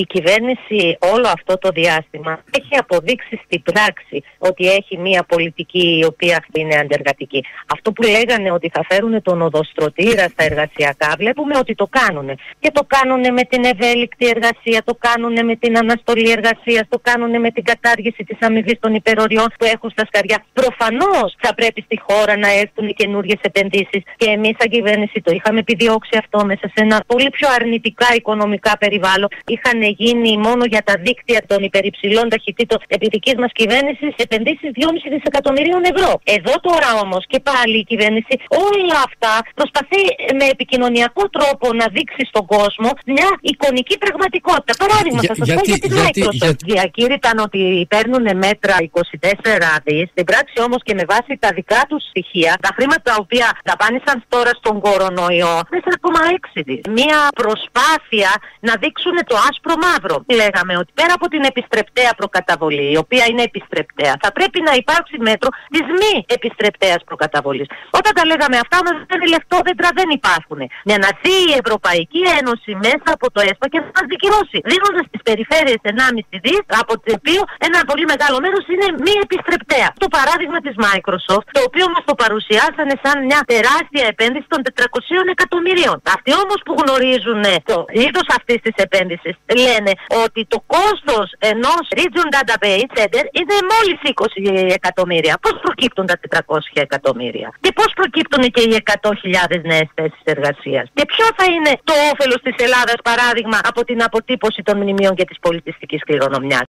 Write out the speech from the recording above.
η κυβέρνηση όλο αυτό το διάστημα έχει αποδείξει στην πράξη ότι έχει μια πολιτική η οποία είναι αντεργατική. Αυτό που λέγανε ότι θα φέρουν τον οδοστρωτήρα στα εργασιακά, βλέπουμε ότι το κάνουν. Και το κάνουν με την ευέλικτη εργασία, το κάνουν με την αναστολή εργασίας, το κάνουν με την κατάργηση της αμοιβής των υπεροριών που έχουν στα σκαριά. Προφανώς θα πρέπει στη χώρα να έρθουν καινούριε επενδύσεις και εμείς, σαν κυβέρνηση, το είχαμε επιδιώξει αυτό μέσα σε ένα πολύ πιο αρνητικά οικονομικά περιβάλλον. Είχαν γίνει μόνο για τα δίκτυα των υπερυψηλών ταχυτήτων επί δική μας κυβέρνησης επενδύσεις 2,5 δισεκατομμυρίων ευρώ. Εδώ τώρα όμως και πάλι η κυβέρνηση όλα αυτά προσπαθεί με επικοινωνιακό τρόπο να δείξει στον κόσμο μια εικονική πραγματικότητα. Παράδειγμα, θα σας πω για την Microsoft. Διακήρυταν ότι παίρνουν μέτρα 24 δις. Στην πράξη όμως και με βάση τα δικά τους στοιχεία, τα χρήματα τα οποία δαπάνησαν τώρα στον κορονοϊό, 4,6 δις. Μια προσπάθεια να δείξουν το άσπρο μαύρο. Λέγαμε ότι πέρα από την επιστρεπτέα προκαταβολή, η οποία είναι επιστρεπτέα, θα πρέπει να υπάρξει μέτρο της μη επιστρεπτέα προκαταβολής. Όταν τα λέγαμε αυτά, όμως δεν είναι λεφτόδεντρα, δεν υπάρχουν. Για να δει η Ευρωπαϊκή Ένωση μέσα από το ΕΣΠΑ και να μας δικαιώσει, δίνοντας τι περιφέρειες 1,5 δις, από το οποίο ένα πολύ μεγάλο μέρος είναι μη επιστρεπτέα. Το παράδειγμα της Microsoft, το οποίο μας το παρουσιάσανε σαν μια τεράστια επένδυση των 400 εκατομμυρίων. Αυτοί όμως που γνωρίζουν το είδος αυτής της επένδυσης λένε ότι το κόστος ενός Region Database Center είναι μόλις 20 εκατομμύρια. Πώς προκύπτουν τα 400 εκατομμύρια; Και πώς προκύπτουν και οι 100.000 νέες θέσεις εργασίας; Και ποιο θα είναι το όφελος της Ελλάδας, παράδειγμα, από την αποτύπωση των μνημείων και της πολιτιστικής κληρονομιάς;